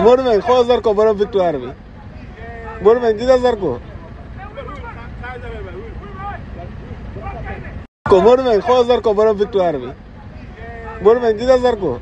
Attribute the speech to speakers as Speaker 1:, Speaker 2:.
Speaker 1: برو من خواهد زر کو برام ویکتوار بی برو زر کو کو برو من خواهد زر کو برام ویکتوار بی برو زر کو